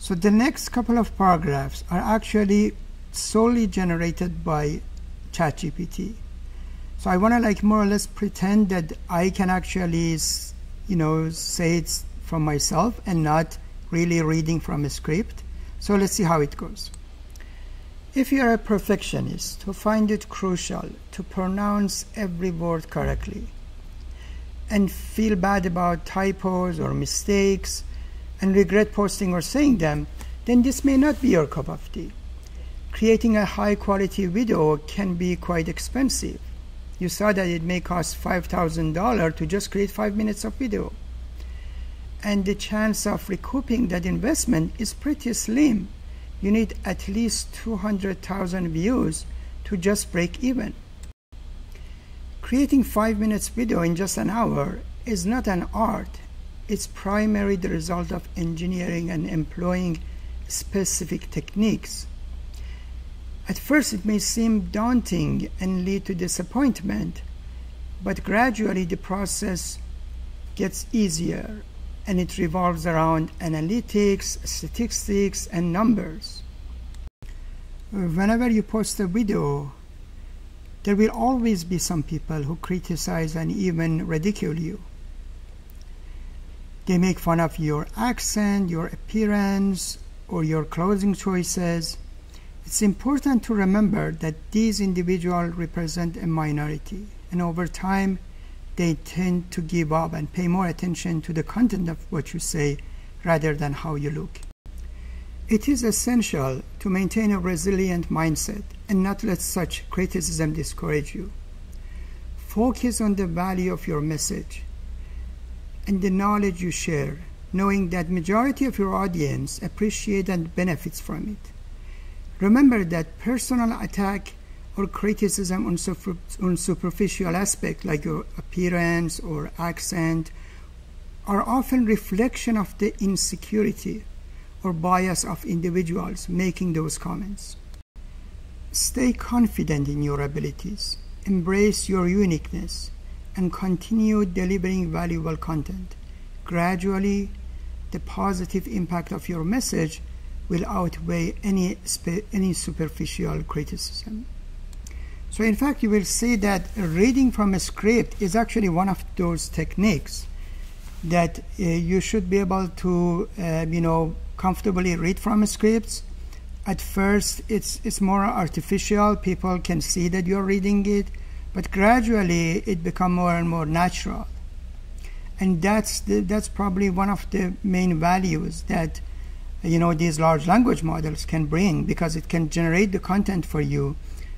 So the next couple of paragraphs are actually solely generated by ChatGPT. So I want to like more or less pretend that I can actually, you know, say it from myself and not really reading from a script. So let's see how it goes. If you're a perfectionist who find it crucial to pronounce every word correctly and feel bad about typos or mistakes and regret posting or saying them, then this may not be your cup of tea. Creating a high quality video can be quite expensive. You saw that it may cost $5,000 to just create 5 minutes of video. And the chance of recouping that investment is pretty slim. You need at least 200,000 views to just break even. Creating 5 minutes video in just an hour is not an art. It's primarily the result of engineering and employing specific techniques. At first, it may seem daunting and lead to disappointment, but gradually the process gets easier and it revolves around analytics, statistics, and numbers. Whenever you post a video, there will always be some people who criticize and even ridicule you. They make fun of your accent, your appearance, or your clothing choices. It's important to remember that these individuals represent a minority, and over time, they tend to give up and pay more attention to the content of what you say rather than how you look. It is essential to maintain a resilient mindset and not let such criticism discourage you. Focus on the value of your message and the knowledge you share, knowing that majority of your audience appreciate and benefits from it. Remember that personal attack or criticism on, super, on superficial aspect like your appearance or accent are often reflection of the insecurity or bias of individuals making those comments. Stay confident in your abilities, embrace your uniqueness, and continue delivering valuable content. Gradually, the positive impact of your message will outweigh any, any superficial criticism. So in fact, you will see that reading from a script is actually one of those techniques that uh, you should be able to, uh, you know, comfortably read from scripts. At first, it's, it's more artificial. People can see that you're reading it, but gradually it become more and more natural. And that's, the, that's probably one of the main values that you know these large language models can bring because it can generate the content for you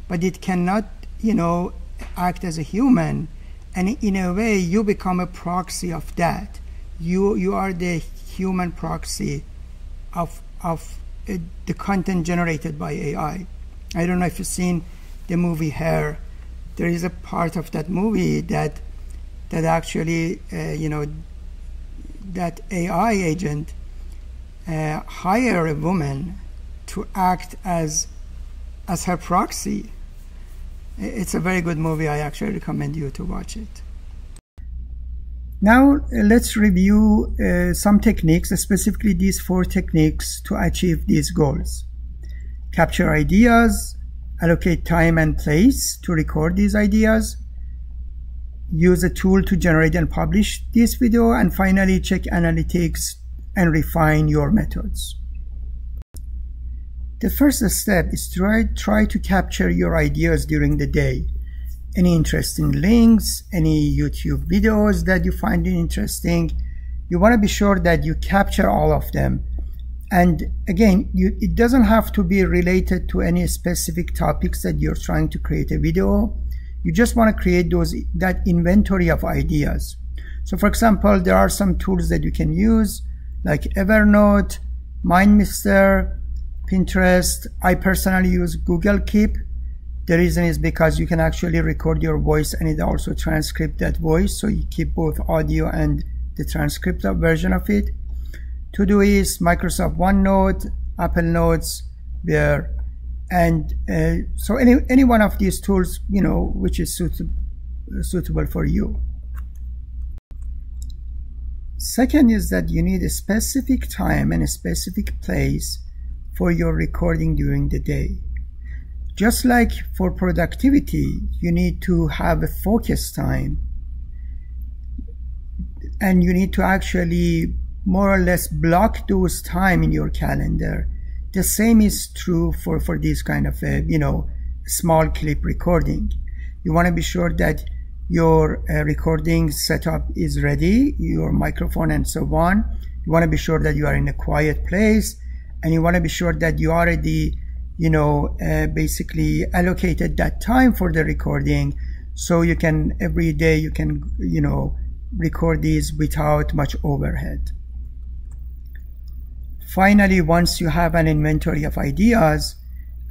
but it cannot you know act as a human. And in a way you become a proxy of that. You you are the human proxy of of uh, the content generated by AI I. Don't know if you've seen the movie Her there is a part of that movie that that actually uh, you know that AI agent uh, hire a woman to act as as her proxy. It's a very good movie. I actually recommend you to watch it. Now let's review uh, some techniques, specifically these four techniques to achieve these goals. Capture ideas, allocate time and place to record these ideas, use a tool to generate and publish this video, and finally check analytics and refine your methods. The first step is to try, try to capture your ideas during the day. Any interesting links, any YouTube videos that you find interesting, you want to be sure that you capture all of them. And again, you, it doesn't have to be related to any specific topics that you're trying to create a video. You just want to create those that inventory of ideas. So for example, there are some tools that you can use like Evernote, MindMeister, Pinterest. I personally use Google Keep. The reason is because you can actually record your voice and it also transcript that voice. So you keep both audio and the transcript version of it. Todoist, Microsoft OneNote, Apple Notes, there. And uh, so any, any one of these tools, you know, which is suit suitable for you. Second is that you need a specific time and a specific place for your recording during the day. Just like for productivity, you need to have a focus time and you need to actually more or less block those time in your calendar. The same is true for, for this kind of a, you know, small clip recording. You want to be sure that your uh, recording setup is ready, your microphone and so on. You want to be sure that you are in a quiet place and you want to be sure that you already, you know, uh, basically allocated that time for the recording. So you can, every day you can, you know, record these without much overhead. Finally, once you have an inventory of ideas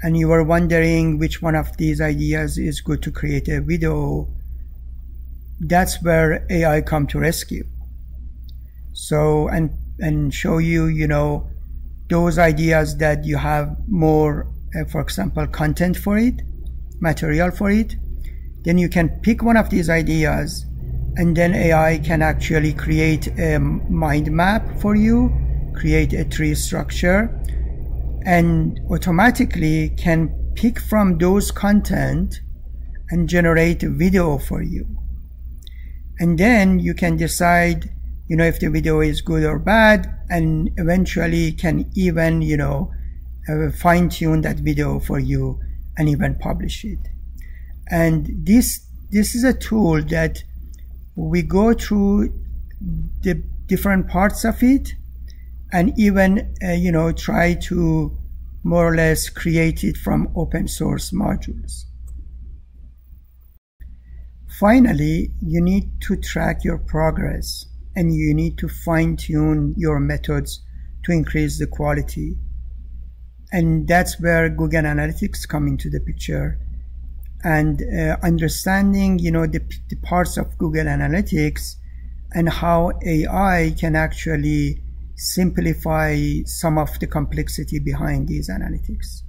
and you are wondering which one of these ideas is good to create a video that's where AI come to rescue. So and and show you, you know, those ideas that you have more, uh, for example, content for it, material for it. Then you can pick one of these ideas, and then AI can actually create a mind map for you, create a tree structure, and automatically can pick from those content and generate a video for you. And then you can decide you know if the video is good or bad and eventually can even you know uh, fine tune that video for you and even publish it. And this this is a tool that we go through the different parts of it and even uh, you know try to more or less create it from open source modules Finally, you need to track your progress and you need to fine tune your methods to increase the quality. And that's where Google Analytics come into the picture. And uh, understanding, you know, the, the parts of Google Analytics and how AI can actually simplify some of the complexity behind these analytics.